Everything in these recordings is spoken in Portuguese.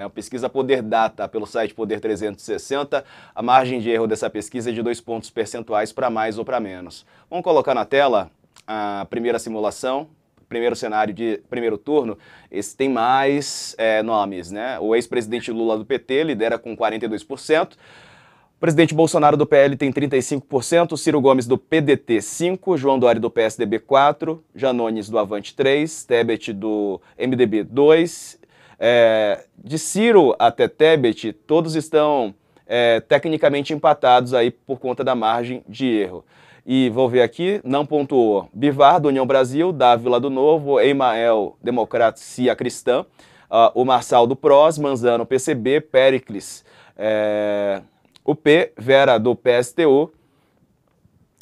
É a pesquisa Poder Data pelo site Poder 360, a margem de erro dessa pesquisa é de dois pontos percentuais para mais ou para menos. Vamos colocar na tela a primeira simulação, primeiro cenário de primeiro turno. Esse tem mais é, nomes, né? O ex-presidente Lula do PT lidera com 42%. O presidente Bolsonaro do PL tem 35%, Ciro Gomes do PDT 5%, João Dória do PSDB 4%, Janones do Avante 3%, Tebet do MDB 2%, é, de Ciro até Tebet, todos estão é, tecnicamente empatados aí por conta da margem de erro. E vou ver aqui, não pontuou Bivar, do União Brasil, Dávila do Novo, Emael, Democracia Cristã, uh, o Marçal do PROS, Manzano, PCB, Pericles, é, o P, Vera do PSTU,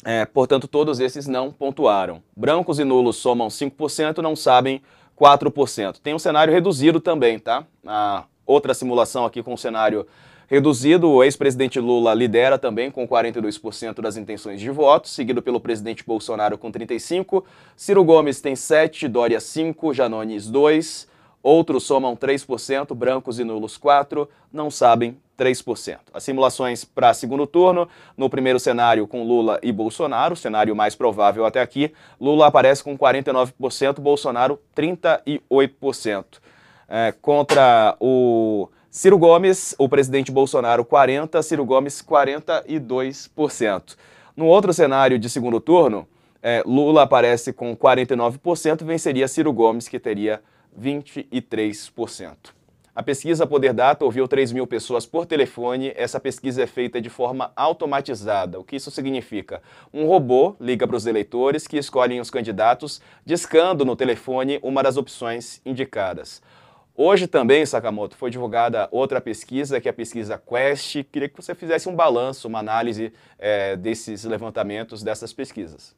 é, portanto, todos esses não pontuaram. Brancos e nulos somam 5%, não sabem 4%. Tem um cenário reduzido também, tá? A outra simulação aqui com um cenário reduzido, o ex-presidente Lula lidera também com 42% das intenções de voto, seguido pelo presidente Bolsonaro com 35%, Ciro Gomes tem 7%, Dória 5%, Janones 2%, outros somam 3%, brancos e nulos 4%, não sabem 3%. As simulações para segundo turno, no primeiro cenário com Lula e Bolsonaro, o cenário mais provável até aqui, Lula aparece com 49%, Bolsonaro 38%. É, contra o Ciro Gomes, o presidente Bolsonaro 40%, Ciro Gomes 42%. No outro cenário de segundo turno, é, Lula aparece com 49%, venceria Ciro Gomes, que teria 23%. A pesquisa Poder Data ouviu 3 mil pessoas por telefone. Essa pesquisa é feita de forma automatizada. O que isso significa? Um robô liga para os eleitores que escolhem os candidatos, discando no telefone uma das opções indicadas. Hoje também, Sakamoto, foi divulgada outra pesquisa, que é a pesquisa Quest. Queria que você fizesse um balanço, uma análise é, desses levantamentos, dessas pesquisas.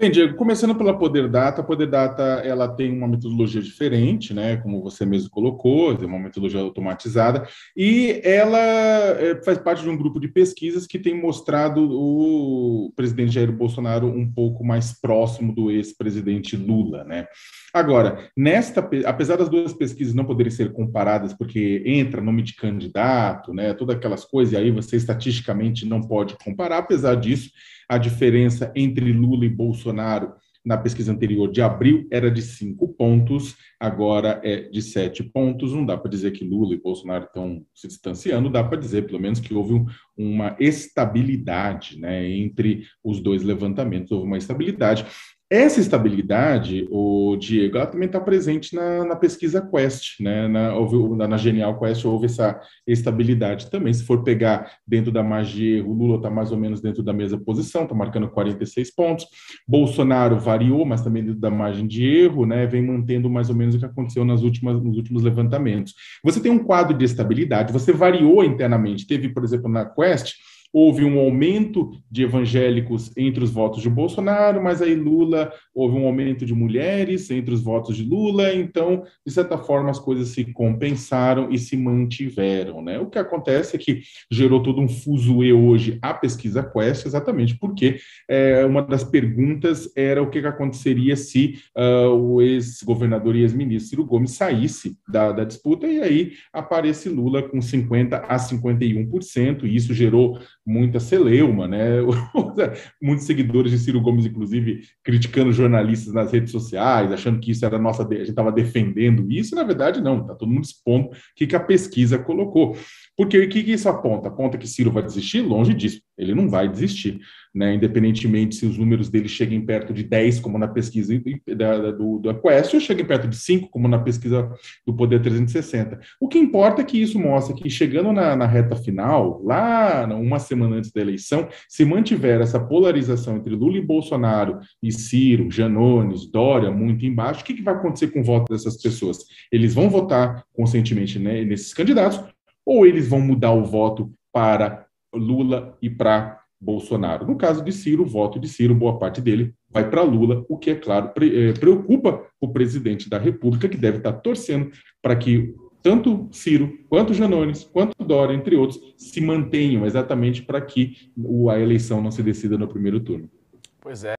Bem, Diego, começando pela Poder Data, a Poder Data ela tem uma metodologia diferente, né, como você mesmo colocou, tem uma metodologia automatizada, e ela é, faz parte de um grupo de pesquisas que tem mostrado o presidente Jair Bolsonaro um pouco mais próximo do ex-presidente Lula, né. Agora, nesta, apesar das duas pesquisas não poderem ser comparadas, porque entra nome de candidato, né, todas aquelas coisas, e aí você estatisticamente não pode comparar, apesar disso, a diferença entre Lula e Bolsonaro na pesquisa anterior de abril era de cinco pontos, agora é de sete pontos. Não dá para dizer que Lula e Bolsonaro estão se distanciando, dá para dizer, pelo menos, que houve um, uma estabilidade né, entre os dois levantamentos, houve uma estabilidade. Essa estabilidade, o Diego, ela também está presente na, na, pesquisa Quest, né? Na, na, na, Genial Quest houve essa estabilidade também. Se for pegar dentro da magia, o Lula está mais ou menos dentro da mesma posição, está marcando 46 pontos. Bolsonaro variou, mas também dentro da margem de erro, né? Vem mantendo mais ou menos o que aconteceu nas últimas, nos últimos levantamentos. Você tem um quadro de estabilidade, você variou internamente. Teve, por exemplo, na Quest houve um aumento de evangélicos entre os votos de Bolsonaro, mas aí Lula houve um aumento de mulheres entre os votos de Lula, então, de certa forma, as coisas se compensaram e se mantiveram. Né? O que acontece é que gerou todo um fuzuê hoje a pesquisa Quest, exatamente porque é, uma das perguntas era o que, que aconteceria se uh, o ex-governador e ex-ministro Ciro Gomes saísse da, da disputa, e aí aparece Lula com 50% a 51%, e isso gerou muita celeuma, né? Muitos seguidores de Ciro Gomes, inclusive, criticando jornalistas nas redes sociais, achando que isso era nossa, a gente estava defendendo isso. Na verdade, não, está todo mundo expondo o que, que a pesquisa colocou. Porque o que, que isso aponta? Aponta que Ciro vai desistir? Longe disso, ele não vai desistir, né? Independentemente se os números dele cheguem perto de 10, como na pesquisa da, do, do Quest, ou cheguem perto de 5, como na pesquisa do Poder 360. O que importa é que isso mostra que, chegando na, na reta final, lá uma semana antes da eleição, se mantiver essa polarização entre Lula e Bolsonaro, e Ciro, Janones, Dória, muito embaixo, o que, que vai acontecer com o voto dessas pessoas? Eles vão votar conscientemente né, nesses candidatos, ou eles vão mudar o voto para Lula e para Bolsonaro. No caso de Ciro, o voto de Ciro, boa parte dele vai para Lula, o que, é claro, eh, preocupa o presidente da República, que deve estar torcendo para que tanto Ciro, quanto Janones, quanto Dória, entre outros, se mantenham exatamente para que a eleição não se decida no primeiro turno. Pois é.